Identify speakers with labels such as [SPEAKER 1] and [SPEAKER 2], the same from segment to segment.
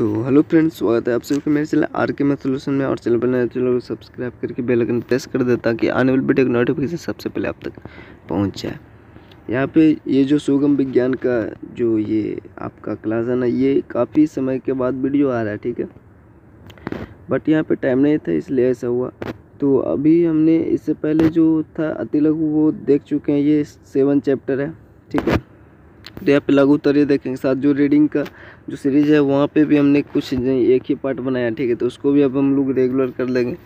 [SPEAKER 1] तो hello friends स्वागत है आप सभी को मेरे channel R K math solution में। और चैनल पर नए चैनल को सब्सक्राइब करके बेल आइकन प्रेस कर दे ताकि आने वाली वीडियो की नोटिफिकेशन सबसे पहले आप तक पहुँच जाए। यहाँ पे ये जो सुगम विज्ञान का जो ये आपका क्लास है ना, ये काफ़ी समय के बाद वीडियो आ रहा है, ठीक है? बट यहाँ पर टाइम नहीं था, इसलिए ऐसा हुआ। तो अभी हमने इससे पहले जो था अति लघु वो देख चुके हैं, ये सेवन चैप्टर है, ठीक है? तो यहाँ पे लघु उत्तरीय देखेंगे, साथ जो रीडिंग का जो सीरीज़ है, वहाँ पे भी हमने कुछ एक ही पार्ट बनाया, ठीक है? तो उसको भी अब हम लोग रेगुलर कर लेंगे।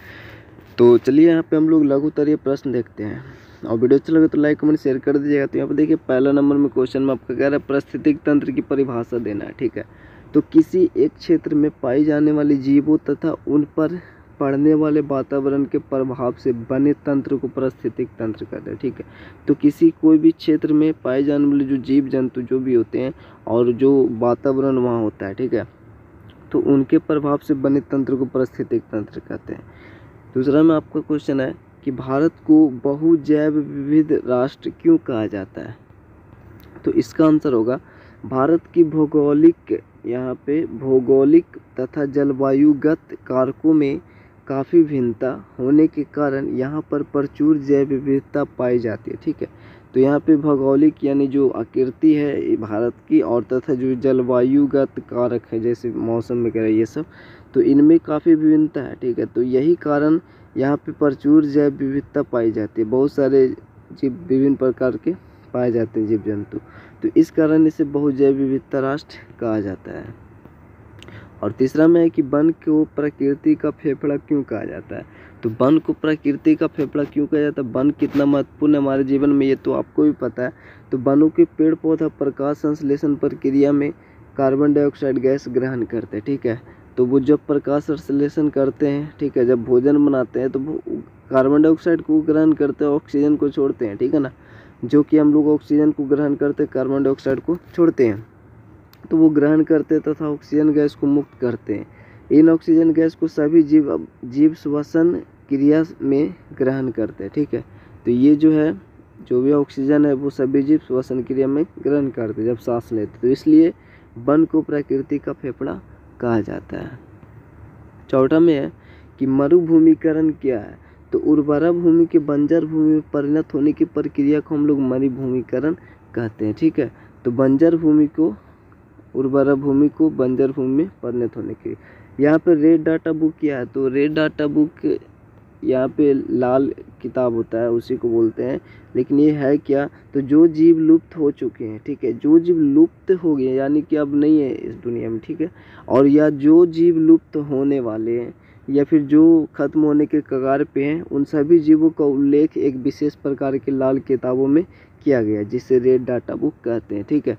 [SPEAKER 1] तो चलिए, यहाँ पे हम लोग लघु उत्तरीय प्रश्न देखते हैं। और वीडियो अच्छा लगे तो लाइक कमेंट शेयर कर दीजिएगा। तो यहाँ पर देखिए, पहला नंबर में क्वेश्चन में आपका कह रहा है, परिस्थितिक तंत्र की परिभाषा देना, ठीक है? तो किसी एक क्षेत्र में पाई जाने वाली जीवों तथा उन पर पड़ने वाले वातावरण के प्रभाव से बने तंत्र को परिस्थितिक तंत्र कहते हैं, ठीक है? तो किसी कोई भी क्षेत्र में पाए जाने वाले जो जीव जंतु जो भी होते हैं और जो वातावरण वहाँ होता है, ठीक है? तो उनके प्रभाव से बने तंत्र को परिस्थितिक तंत्र कहते हैं। दूसरा में आपका क्वेश्चन है कि भारत को बहु जैव विविध राष्ट्र क्यों कहा जाता है? तो इसका आंसर होगा, भारत की भौगोलिक, यहाँ पे भौगोलिक तथा जलवायुगत कारकों में काफ़ी भिन्नता होने के कारण यहाँ पर प्रचुर जैव विविधता पाई जाती है, ठीक है? तो यहाँ पे भौगोलिक यानी जो आकृति है भारत की और तथा जो जलवायुगत कारक है, जैसे मौसम वगैरह, ये सब तो इनमें काफ़ी विभिन्नता है, ठीक है? तो यही कारण यहाँ पे प्रचुर जैव विविधता पाई जाती है। बहुत सारे जीव विभिन्न प्रकार के पाए जाते हैं जीव जंतु तो इस कारण इसे बहुजैव विविधता राष्ट्र कहा जाता है। और तीसरा में है कि वन को प्रकृति का फेफड़ा क्यों कहा जाता है? तो वन को प्रकृति का फेफड़ा क्यों कहा जाता है? वन कितना महत्वपूर्ण है हमारे जीवन में, ये तो आपको भी पता है। तो वनों के पेड़ पौधा प्रकाश संश्लेषण प्रक्रिया में कार्बन डाइऑक्साइड गैस ग्रहण करते हैं, ठीक है? तो वो जब प्रकाश संश्लेषण करते हैं, ठीक है, जब भोजन बनाते हैं तो वो कार्बन डाइऑक्साइड को ग्रहण करते हैं, ऑक्सीजन को छोड़ते हैं, ठीक है ना? जो कि हम लोग ऑक्सीजन को ग्रहण करते कार्बन डाइऑक्साइड को छोड़ते हैं। तो वो ग्रहण करते तथा ऑक्सीजन गैस को मुक्त करते हैं। इन ऑक्सीजन गैस को सभी जीव जीव श्वसन क्रिया में ग्रहण करते हैं, ठीक है? तो ये जो है, जो भी ऑक्सीजन है, वो सभी जीव श्वसन क्रिया में ग्रहण करते हैं, जब सांस लेते तो इसलिए वन को प्रकृति का फेफड़ा कहा जाता है। चौथा में है कि मरुभूमिकरण क्या है? तो उर्वरा भूमि के बंजर भूमि में परिणत होने की प्रक्रिया को हम लोग मरुभूमिकरण कहते हैं, ठीक है? तो बंजर भूमि को उर्वरा भूमि को बंजर भूमि में परिणत होने के यहाँ पे रेड डाटा बुक क्या है? तो रेड डाटा बुक यहाँ पे लाल किताब होता है, उसी को बोलते हैं। लेकिन ये है क्या? तो जो जीव लुप्त हो चुके हैं, ठीक है? जो जीव लुप्त हो गए यानी कि अब नहीं है इस दुनिया में, ठीक है? और या जो जीव लुप्त होने वाले हैं, या फिर जो खत्म होने के कगार पे हैं, उन सभी जीवों का उल्लेख एक विशेष प्रकार के लाल किताबों में किया गया जिसे रेड डाटा बुक कहते हैं, ठीक है?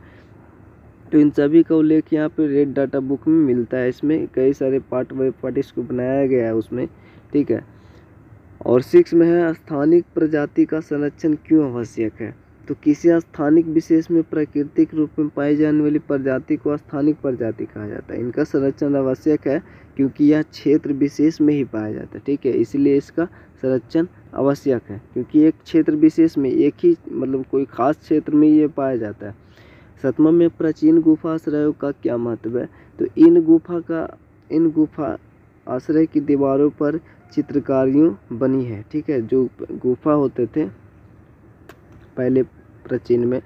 [SPEAKER 1] तो इन सभी का उल्लेख यहाँ पे रेड डाटा बुक में मिलता है। इसमें कई सारे पार्ट बाई पार्ट इसको बनाया गया है उसमें, ठीक है? और सिक्स में है, स्थानिक प्रजाति का संरक्षण क्यों आवश्यक है? तो किसी स्थानिक विशेष में प्राकृतिक रूप में पाई जाने वाली प्रजाति को स्थानिक प्रजाति कहा जाता है। इनका संरक्षण आवश्यक है क्योंकि यह क्षेत्र विशेष में ही पाया जाता है, ठीक है? इसलिए इसका संरक्षण आवश्यक है क्योंकि एक क्षेत्र विशेष में एक ही मतलब कोई खास क्षेत्र में ये पाया जाता है। सतमा में प्राचीन गुफा आश्रयों का क्या महत्व है? तो इन गुफा का, इन गुफा आश्रय की दीवारों पर चित्रकारियों बनी है, ठीक है? जो गुफा होते थे, पहले प्राचीन में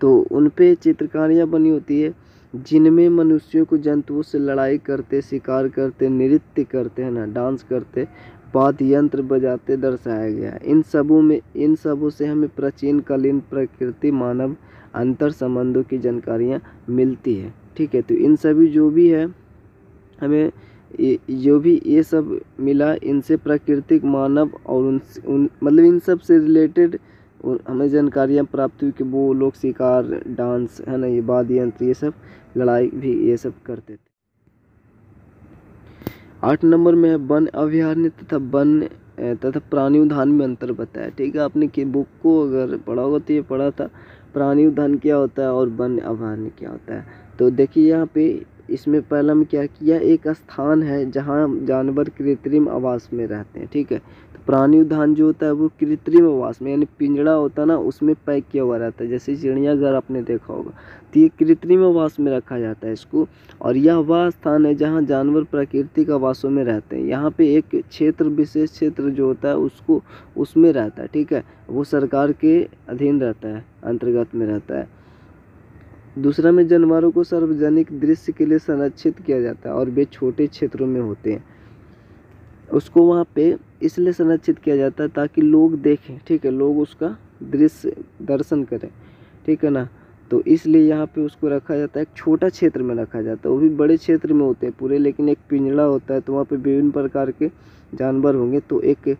[SPEAKER 1] तो उन पे चित्रकारियाँ बनी होती है, जिनमें मनुष्यों को जंतुओं से लड़ाई करते, शिकार करते, नृत्य करते, हैं ना? डांस करते बाद यंत्र बजाते दर्शाया गया इन सबों में इन सबों से हमें प्राचीन कालीन प्रकृति मानव अंतर संबंधों की जानकारियाँ मिलती है। ठीक है तो इन सभी जो भी है हमें जो भी ये सब मिला इनसे प्राकृतिक मानव और उन, उन मतलब इन सबसे रिलेटेड हमें जानकारियाँ प्राप्त हुई कि वो लोग शिकार डांस है ना ये बाद यंत्र ये सब लड़ाई भी ये सब करते थे। आठ नंबर में है, वन अभ्यारण्य तथा वन तथा प्राणी उद्यान में अंतर बताया। ठीक है, आपने की बुक को अगर पढ़ा होगा तो ये पढ़ा था, प्राणी उद्यान क्या होता है और वन अभ्यारण्य क्या होता है। तो देखिए, यहाँ पे इसमें पहला में क्या किया, एक स्थान है जहाँ जानवर कृत्रिम आवास में रहते हैं, ठीक है? तो प्राणी उद्यान जो होता है वो कृत्रिम आवास में, यानी पिंजड़ा होता है ना, उसमें पैक किया हुआ रहता है। जैसे चिड़ियाघर आपने देखा होगा तो ये कृत्रिम आवास में रखा जाता है इसको, और यह वह स्थान है जहाँ जानवर प्राकृतिक आवासों में रहते हैं। यहाँ पे एक क्षेत्र, विशेष क्षेत्र जो होता है, उसको, उसमें रहता है, ठीक है? वो सरकार के अधीन रहता है, अंतर्गत में रहता है। दूसरा में जानवरों को सार्वजनिक दृश्य के लिए संरक्षित किया जाता है और वे छोटे क्षेत्रों में होते हैं। उसको वहाँ पे इसलिए संरक्षित किया जाता है ताकि लोग देखें, ठीक है, लोग उसका दृश्य दर्शन करें, ठीक है ना? तो इसलिए यहाँ पे उसको रखा जाता है, एक छोटा क्षेत्र में रखा जाता है। वो भी बड़े क्षेत्र में होते हैं पूरे, लेकिन एक पिंजड़ा होता है तो वहाँ पे विभिन्न प्रकार के जानवर होंगे तो एक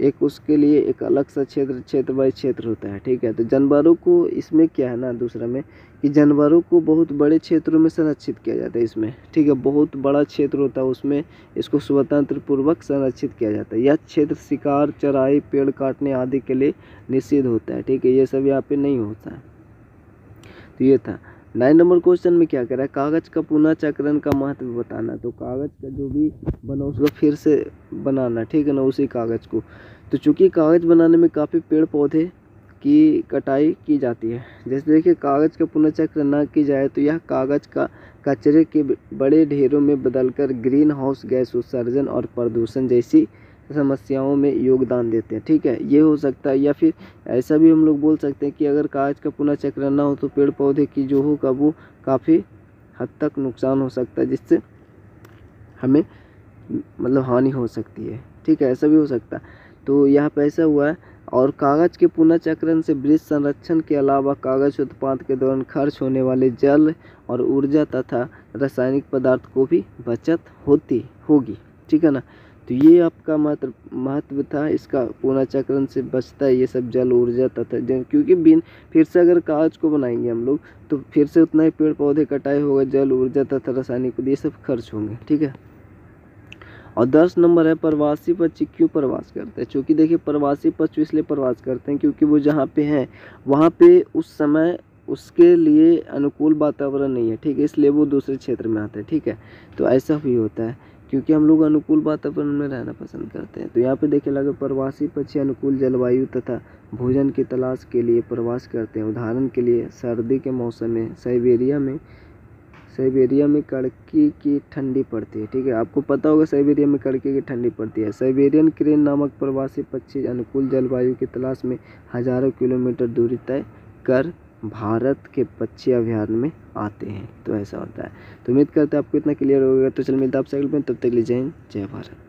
[SPEAKER 1] एक उसके लिए एक अलग सा क्षेत्र क्षेत्र बाई क्षेत्र होता है, ठीक है? तो जानवरों को इसमें क्या है ना, दूसरा में कि जानवरों को बहुत बड़े क्षेत्रों में संरक्षित किया जाता है इसमें, ठीक है? बहुत बड़ा क्षेत्र होता है उसमें, इसको स्वतंत्र पूर्वक संरक्षित किया जाता है। यह क्षेत्र शिकार, चराई, पेड़ काटने आदि के लिए निषिद्ध होता है, ठीक है? ये सब यहाँ पे नहीं होता है। तो ये था। नाइन नंबर क्वेश्चन में क्या कह रहा है? कागज़ का पुनः चक्रण का महत्व बताना। तो कागज़ का जो भी बना, उसको फिर से बनाना, ठीक है ना, उसी कागज़ को। तो चूँकि कागज़ बनाने में काफ़ी पेड़ पौधे की कटाई की जाती है, जैसे देखिए, कागज़ का पुनः चक्र न की जाए तो यह कागज़ का कचरे के बड़े ढेरों में बदलकर ग्रीन हाउस गैस उत्सर्जन और प्रदूषण जैसी समस्याओं में योगदान देते हैं, ठीक है? ये हो सकता है या फिर ऐसा भी हम लोग बोल सकते हैं कि अगर कागज़ का पुनः ना हो तो पेड़ पौधे की जो होगा वो काफ़ी हद तक नुकसान हो सकता है, जिससे हमें मतलब हानि हो सकती है, ठीक है? ऐसा भी हो सकता है। तो यहाँ पे ऐसा हुआ है, और कागज़ के पुनः चक्रण से वृक्ष संरक्षण के अलावा कागज़ उत्पाद के दौरान खर्च होने वाले जल और ऊर्जा तथा रासायनिक पदार्थ को भी बचत होती, होगी, ठीक है ना? तो ये आपका महत्व महत्व था, इसका पुनःचक्रण से बचता है, ये सब जल ऊर्जा तथा क्योंकि बिन, फिर से अगर कागज़ को बनाएँगे हम लोग तो फिर से उतना ही पेड़ पौधे कटाए होगा, जल ऊर्जा तथा रासायनिक, ये सब खर्च होंगे, ठीक है? और दस नंबर है, प्रवासी पक्षी क्यों प्रवास करते हैं? क्योंकि देखिए, प्रवासी पक्षी इसलिए प्रवास करते हैं, क्योंकि वो जहाँ पे हैं, वहाँ पे उस समय उसके लिए अनुकूल वातावरण नहीं है, ठीक है? इसलिए वो दूसरे क्षेत्र में आते हैं, ठीक है? तो ऐसा भी होता है। क्योंकि हम लोग अनुकूल वातावरण में रहना पसंद करते हैं। तो यहाँ पे देखे लगे प्रवासी पक्षी अनुकूल जलवायु तथा भोजन की तलाश के लिए प्रवास करते हैं। उदाहरण के लिए, सर्दी के मौसम में, साइबेरिया में साइबेरिया में कड़की की ठंडी पड़ती है, ठीक है? आपको पता होगा, साइबेरिया में कड़की की ठंडी पड़ती है। साइबेरियन क्रेन नामक प्रवासी पक्षी अनुकूल जलवायु की तलाश में हज़ारों किलोमीटर दूरी तय कर भारत के पक्षी अभ्यारण्य में आते हैं। तो ऐसा होता है। तो उम्मीद करते हैं आपको इतना क्लियर होगा तो चल मिलता है आप साइकिल में तब तक लीजिए जय भारत।